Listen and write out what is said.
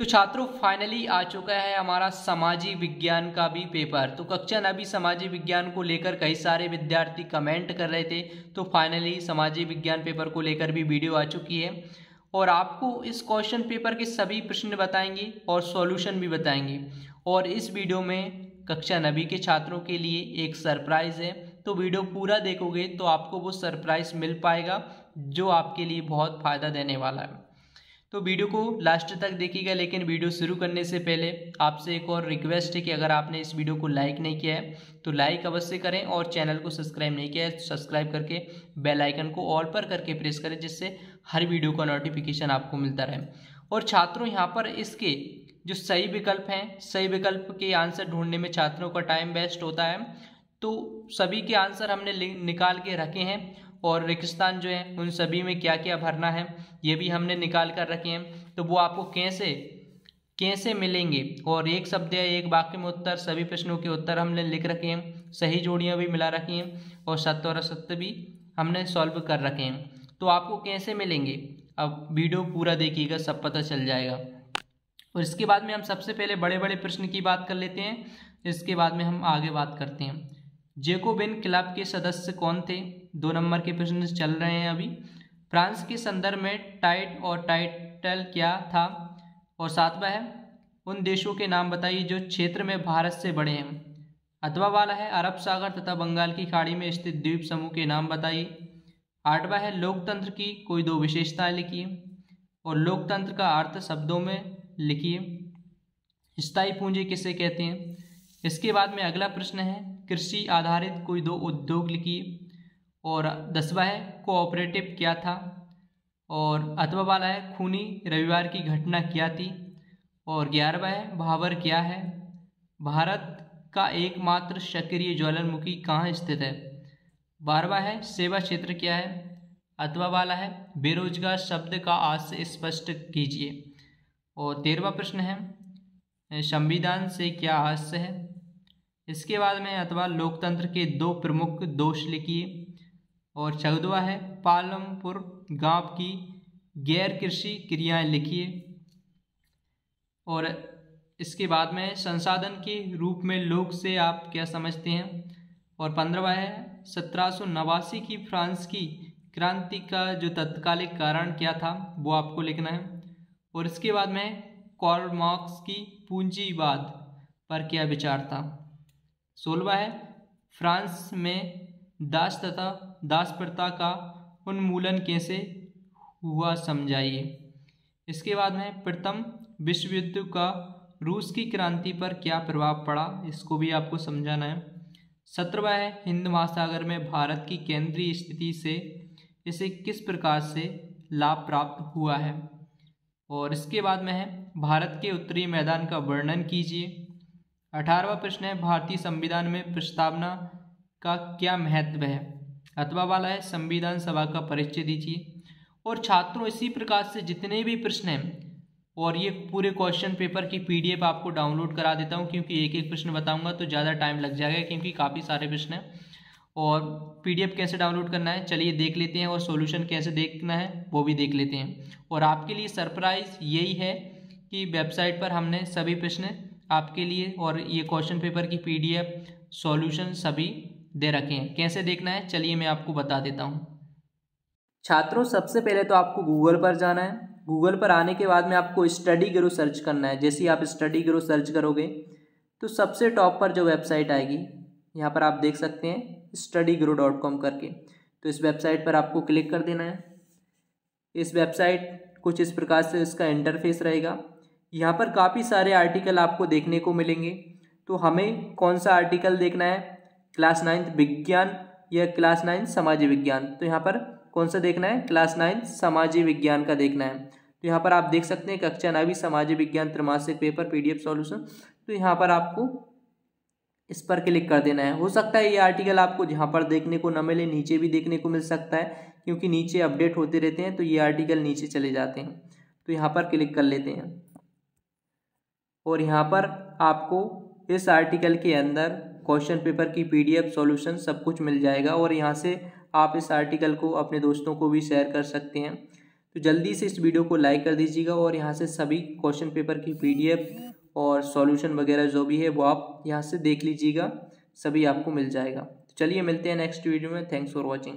तो छात्रों फाइनली आ चुका है हमारा समाजी विज्ञान का भी पेपर तो कक्षा नवी सामाजिक विज्ञान को लेकर कई सारे विद्यार्थी कमेंट कर रहे थे तो फाइनली समाजी विज्ञान पेपर को लेकर भी वीडियो आ चुकी है. और आपको इस क्वेश्चन पेपर के सभी प्रश्न बताएँगे और सॉल्यूशन भी बताएँगे. और इस वीडियो में कक्षा नवी के छात्रों के लिए एक सरप्राइज़ है. तो वीडियो पूरा देखोगे तो आपको वो सरप्राइज़ मिल पाएगा, जो आपके लिए बहुत फ़ायदा देने वाला है. तो वीडियो को लास्ट तक देखिएगा, लेकिन वीडियो शुरू करने से पहले आपसे एक और रिक्वेस्ट है कि अगर आपने इस वीडियो को लाइक नहीं किया है तो लाइक अवश्य करें और चैनल को सब्सक्राइब नहीं किया है तो सब्सक्राइब करके बेल आइकन को ऑल पर करके प्रेस करें, जिससे हर वीडियो का नोटिफिकेशन आपको मिलता रहे। और छात्रों, यहाँ पर इसके जो सही विकल्प हैं, सही विकल्प के आंसर ढूँढने में छात्रों का टाइम वेस्ट होता है। तो सभी के आंसर हमने निकाल के रखे हैं। और रेगिस्तान जो है, उन सभी में क्या क्या भरना है, ये भी हमने निकाल कर रखे हैं। तो वो आपको कैसे कैसे मिलेंगे? और एक शब्द या एक वाक्य में उत्तर, सभी प्रश्नों के उत्तर हमने लिख रखे हैं, सही जोड़ियाँ भी मिला रखी हैं, और सत्य और असत्य भी हमने सॉल्व कर रखे हैं। तो आपको कैसे मिलेंगे? अब वीडियो पूरा देखिएगा, सब पता चल जाएगा। और इसके बाद में हम सबसे पहले बड़े बड़े प्रश्न की बात कर लेते हैं, इसके बाद में हम आगे बात करते हैं। जेकोबिन क्लब के सदस्य कौन थे? दो नंबर के प्रश्न चल रहे हैं अभी। फ्रांस के संदर्भ में टाइट और टाइटल क्या था? और सातवां है, उन देशों के नाम बताइए जो क्षेत्र में भारत से बड़े हैं। अथवा वाला है, अरब सागर तथा बंगाल की खाड़ी में स्थित द्वीप समूह के नाम बताइए। आठवां है, लोकतंत्र की कोई दो विशेषताएँ लिखिए। और लोकतंत्र का अर्थ शब्दों में लिखिए। स्थायी पूंजी किसे कहते हैं? इसके बाद में अगला प्रश्न है कृषि आधारित कोई दो उद्योग लिखिए और दसवा है कोऑपरेटिव क्या था? और अथवा वाला है, खूनी रविवार की घटना क्या थी? और ग्यारहवा है भावर क्या है? भारत का एकमात्र सक्रिय ज्वालामुखी कहाँ स्थित है? बारहवा है, सेवा क्षेत्र क्या है? अथवा वाला है, बेरोजगार शब्द का आज से स्पष्ट कीजिए। और तेरहवा प्रश्न है, संविधान से क्या हास्य है? इसके बाद में अथवा लोकतंत्र के दो प्रमुख दोष लिखिए। और चौदवा है, पालमपुर गाँव की गैर कृषि क्रियाएँ लिखिए। और इसके बाद में संसाधन के रूप में लोग से आप क्या समझते हैं? और पंद्रवा है, सत्रह सौ नवासी की फ्रांस की क्रांति का जो तत्कालिक कारण क्या था, वो आपको लिखना है। और इसके बाद में कॉर्ल मार्क्स की पूंजीवाद पर क्या विचार था? सोलवा है। फ्रांस में दास तथा दास प्रथा का उन्मूलन कैसे हुआ समझाइए। इसके बाद में प्रथम विश्व युद्ध का रूस की क्रांति पर क्या प्रभाव पड़ा, इसको भी आपको समझाना है। सत्रवा है हिंद महासागर में भारत की केंद्रीय स्थिति से इसे किस प्रकार से लाभ प्राप्त हुआ है। और इसके बाद में है, भारत के उत्तरी मैदान का वर्णन कीजिए। अठारहवा प्रश्न है, भारतीय संविधान में प्रस्तावना का क्या महत्व है? अथवा वाला है, संविधान सभा का परिचय दीजिए। और छात्रों, इसी प्रकार से जितने भी प्रश्न हैं, और ये पूरे क्वेश्चन पेपर की पीडीएफ आपको डाउनलोड करा देता हूँ, क्योंकि एक एक प्रश्न बताऊँगा तो ज़्यादा टाइम लग जाएगा, क्योंकि काफ़ी सारे प्रश्न हैं। और पीडीएफ कैसे डाउनलोड करना है, चलिए देख लेते हैं, और सॉल्यूशन कैसे देखना है, वो भी देख लेते हैं। और आपके लिए सरप्राइज़ यही है कि वेबसाइट पर हमने सभी प्रश्न आपके लिए और ये क्वेश्चन पेपर की पीडीएफ सॉल्यूशन सभी दे रखे हैं। कैसे देखना है? चलिए मैं आपको बता देता हूँ। छात्रों, सबसे पहले तो आपको गूगल पर जाना है। गूगल पर आने के बाद में आपको स्टडी ग्रो सर्च करना है। जैसे ही आप स्टडी ग्रो सर्च करोगे तो सबसे टॉप पर जो वेबसाइट आएगी, यहाँ पर आप देख सकते हैं स्टडी ग्रो डॉट कॉम करके। तो इस वेबसाइट पर आपको क्लिक कर देना है। इस वेबसाइट कुछ इस प्रकार से इसका इंटरफेस रहेगा। यहाँ पर काफ़ी सारे आर्टिकल आपको देखने को मिलेंगे। तो हमें कौन सा आर्टिकल देखना है? क्लास नाइन्थ विज्ञान या क्लास नाइन्थ समाजी विज्ञान? तो यहाँ पर कौन सा देखना है? क्लास नाइन्थ समाजी विज्ञान का देखना है। तो यहाँ पर आप देख सकते हैं कक्षा नवी समाजी विज्ञान त्रमासिक पेपर पीडीएफ सॉल्यूशन तो यहाँ पर आपको इस पर क्लिक कर देना है। हो सकता है ये आर्टिकल आपको जहाँ पर देखने को न मिले, नीचे भी देखने को मिल सकता है, क्योंकि नीचे अपडेट होते रहते हैं तो ये आर्टिकल नीचे चले जाते हैं। तो यहाँ पर क्लिक कर लेते हैं। और यहाँ पर आपको इस आर्टिकल के अंदर क्वेश्चन पेपर की पीडीएफ सॉल्यूशन सब कुछ मिल जाएगा और यहाँ से आप इस आर्टिकल को अपने दोस्तों को भी शेयर कर सकते हैं। तो जल्दी से इस वीडियो को लाइक कर दीजिएगा और यहाँ से सभी क्वेश्चन पेपर की पीडीएफ और सॉल्यूशन वगैरह जो भी है वो आप यहाँ से देख लीजिएगा, सभी आपको मिल जाएगा। तो चलिए मिलते हैं नेक्स्ट वीडियो में। Thanks for watching